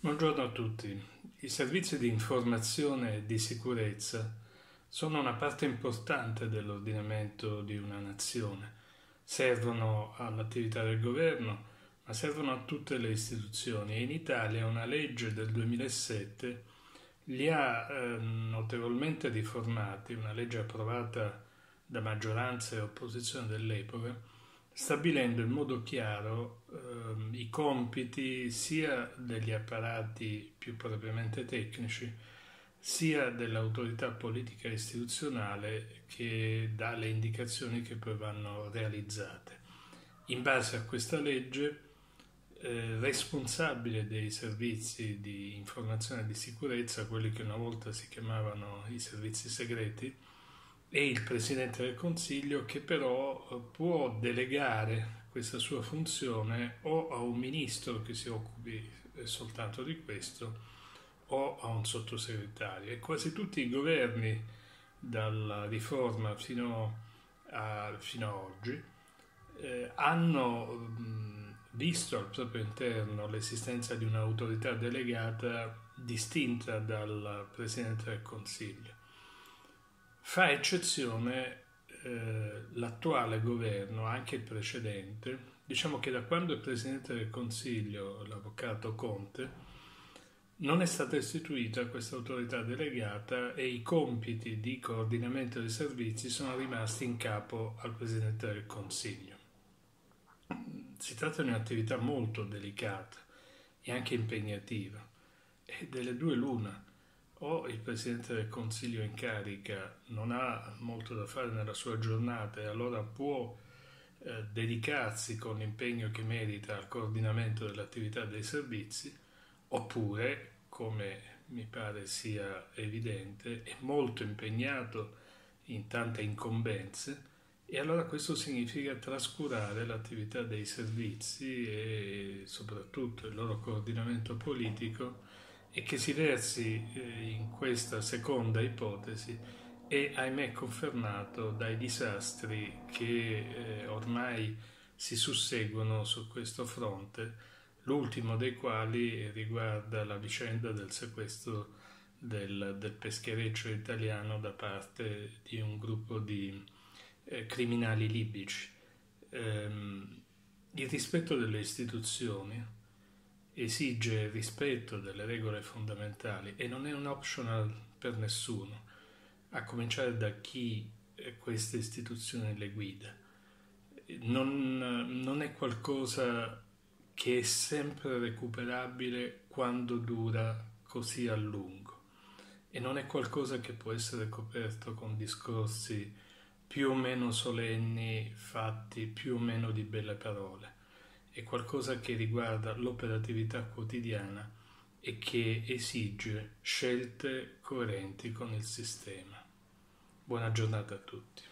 Buongiorno a tutti. I servizi di informazione e di sicurezza sono una parte importante dell'ordinamento di una nazione. Servono all'attività del governo, ma servono a tutte le istituzioni in Italia una legge del 2007 li ha eh, notevolmente riformati, una legge approvata da maggioranza e opposizione dell'epoca, stabilendo in modo chiaro eh, i compiti sia degli apparati più propriamente tecnici, sia dell'autorità politica istituzionale che dà le indicazioni che poi vanno realizzate. In base a questa legge, eh, responsabile dei servizi di informazione e di sicurezza, quelli che una volta si chiamavano i servizi segreti, è il Presidente del Consiglio che però eh, può delegare questa sua funzione o a un ministro che si occupi eh, soltanto di questo o a un sottosegretario. E quasi tutti i governi dalla riforma fino a, fino a oggi eh, hanno mh, visto al proprio interno l'esistenza di un'autorità delegata distinta dal Presidente del Consiglio Fa eccezione eh, l'attuale governo, anche il precedente, diciamo che da quando il Presidente del Consiglio, l'Avvocato Conte, non è stata istituita questa autorità delegata e i compiti di coordinamento dei servizi sono rimasti in capo al Presidente del Consiglio. Si tratta di un'attività molto delicata e anche impegnativa e delle due l'una o il Presidente del Consiglio in carica non ha molto da fare nella sua giornata e allora può eh, dedicarsi con l'impegno che merita al coordinamento dell'attività dei servizi, oppure, come mi pare sia evidente, è molto impegnato in tante incombenze e allora questo significa trascurare l'attività dei servizi e soprattutto il loro coordinamento politico e che si versi eh, in questa seconda ipotesi è ahimè confermato dai disastri che eh, ormai si susseguono su questo fronte, l'ultimo dei quali riguarda la vicenda del sequestro del, del peschereccio italiano da parte di un gruppo di eh, criminali libici. Ehm, il rispetto delle istituzioni esige rispetto delle regole fondamentali e non è un optional per nessuno, a cominciare da chi eh, queste istituzioni le guida. Non, non è qualcosa che è sempre recuperabile quando dura così a lungo e non è qualcosa che può essere coperto con discorsi più o meno solenni fatti più o meno di belle parole è qualcosa che riguarda l'operatività quotidiana e che esige scelte coerenti con il sistema. Buona giornata a tutti.